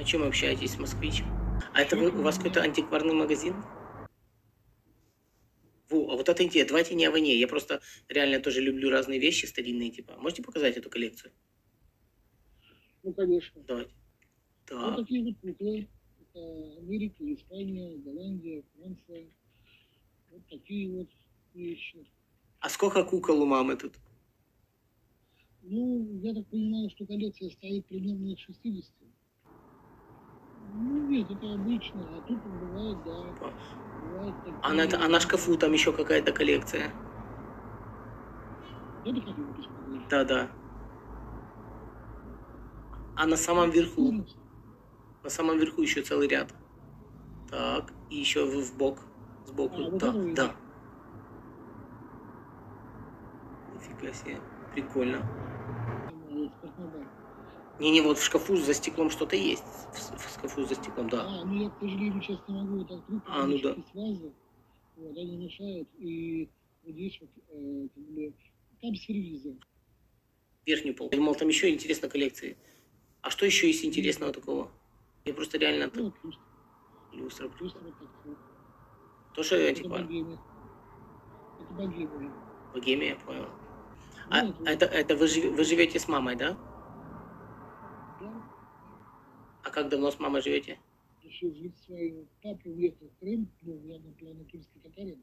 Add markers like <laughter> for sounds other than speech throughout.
О чем общаетесь с москвичем? А это вы, у вас какой-то антикварный магазин? Во, а вот это интересно. Давайте не о войне. Я просто реально тоже люблю разные вещи старинные, типа. Можете показать эту коллекцию? Ну, конечно. Давайте. Вот Так, такие вот куклы. Это Америка, Испания, Голландия, Франция. Вот такие вот вещи. а сколько кукол у мамы тут? Ну, я так понимаю, что коллекция стоит примерно лет 60. Нет, это обычно, а тут бывает, да, бывает такие... А на, а на шкафу там еще какая-то коллекция. Я бы хотел посмотреть. Да-да. А на самом верху? На самом верху еще целый ряд. Так, и еще в, бок. Сбоку. А, вот да, вы да. Нифига себе. Прикольно. Не-не, вот в шкафу за стеклом что-то есть. В, в шкафу за стеклом, да. А, ну я, к сожалению, сейчас не могу это открыть, А, ну что да. вазы, вот, они мешают, и вот здесь вот, э, как бы, там сервизы. Верхнюю полку. Я думал, там еще интересно коллекции. А что еще есть интересного такого? Я просто реально... Ну, люстра, Люстра. люстра. Тоже антиквар. Это богемия. Богемия, я понял. А Ну, это, это вы, вы живете с мамой, да, А как давно с мамой живете? еще жить свою папа уехал в Крым, ну, я на плане крымский татарин.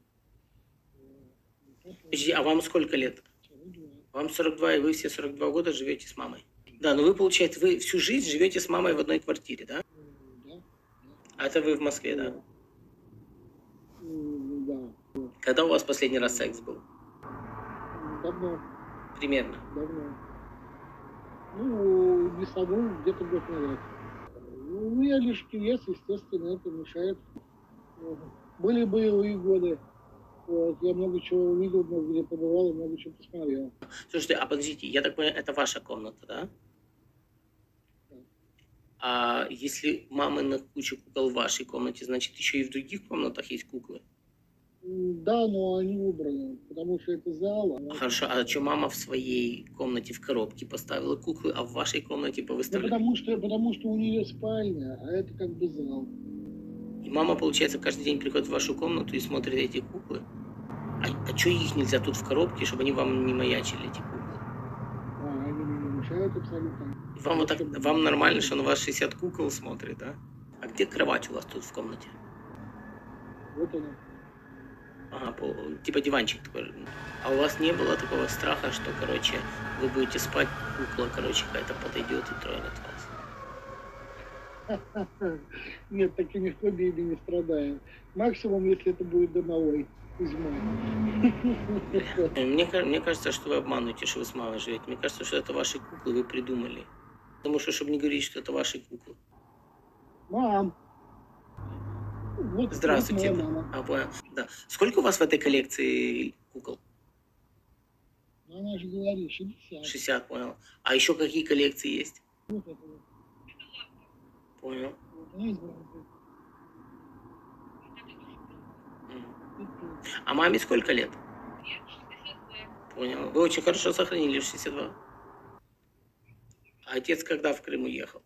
Э, Подожди, а вам сколько лет? 42. Вам 42, и вы все 42 года живете с мамой. Да, но вы, получается, вы всю жизнь живете с мамой в одной квартире, да? М, Да, А это вы в Москве, да? М, да. Когда у вас последний раз секс был? Давно, Примерно. давно. Ну, весовой где-то год назад. Ну, меня лишь вес, естественно, это мешает. Были боевые годы. Вот. Я много чего увидел, много где побывал, много чего посмотрел. Слушайте, а подождите, я так понимаю, это ваша комната, да? А если мамы на куче кукол в вашей комнате, значит, еще и в других комнатах есть куклы? Да, но они убраны, потому что это зал. а- Хорошо, а что мама в своей комнате в коробке поставила куклы, а в вашей комнате Ну, повыставляла? потому что, потому что у нее спальня, а это как бы зал. И мама, получается, каждый день приходит в вашу комнату и смотрит эти куклы? А, что их нельзя тут в коробке, чтобы они вам не маячили, эти куклы? А, они не мешают абсолютно. И Вам, вот так, вам нормально, что на вас 60 кукол смотрит, да? А где кровать у вас тут в комнате? Вот она. Ага, пол- типа диванчик такой. А у вас не было такого страха, что, короче, вы будете спать, кукла, короче, какая-то подойдет и тронет вас? <laughs> Нет, такими фобиями не страдаем. Максимум, если это будет домовой Кузьма. <laughs> Мне, ка- мне кажется, что вы обманываете, что вы с мамой живете. Мне кажется, что это ваши куклы, вы придумали. Потому что, чтобы не говорить, что это ваши куклы. Мам! Вот, Здравствуйте. вот моя мама. А. Да. Сколько у вас в этой коллекции кукол? Ну, Она же говорит, 60. 60, понял. А еще какие коллекции есть? Вот это вот. Понял. А маме сколько лет? Понял. Вы очень хорошо сохранили в 62. А отец когда в Крым уехал?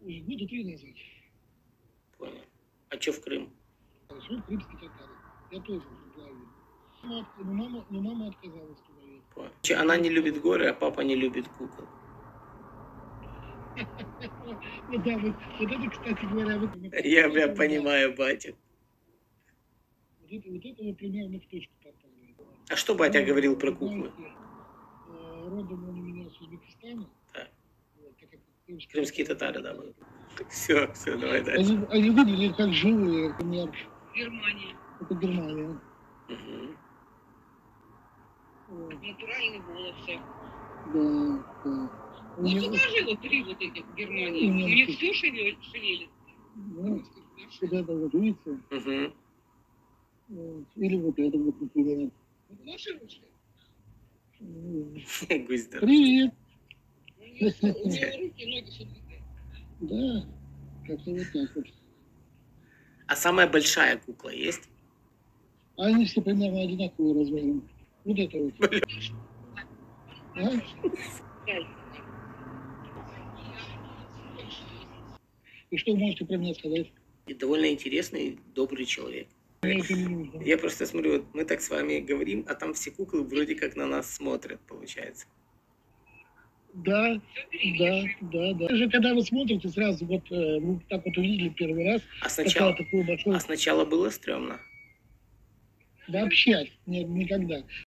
Года три назад. А что в Крым? Шел крымский татарин. Я тоже плавил. Мама, от- ну, мама, ну, мама отказалась туда ехать. Она не любит горы, а папа не любит кукол. <laughs> Ну да, вот, вот это, кстати говоря, вот, Я, это, понимаю, батя. да, Вот это, вот это вот примерно в точку попали. А что батя говорил про куклы? э, Родом он у меня с Узбекистана. Крымские Крымские татары, да, были? Все, все, давай дальше. Они, они выглядели как живые. У меня Германии. это Германия. Мгм. Вот, Натуральные волосы. Да, да. У Ну, меня- покажи вот три вот этих в Германии. У У них все шевелит. шевелит. ну, вот это вот, видите? Мгм. Вот. Или вот это вот, например. Вот ваши ручки. <laughs> Привет! У нее руки, ноги. Да, как-то вот так вот. А самая большая кукла есть? А они все примерно одинаковые размером. Вот это вот. А? И что вы можете про меня сказать? И довольно интересный, добрый человек. Нужно. Я просто смотрю, вот мы так с вами говорим, а там все куклы вроде как на нас смотрят, получается. Да, да, да, да. Даже когда вы смотрите, сразу вот э, вы так вот увидели первый раз, А сначала, такую большую... а сначала было стрёмно. Вообще, нет, никогда.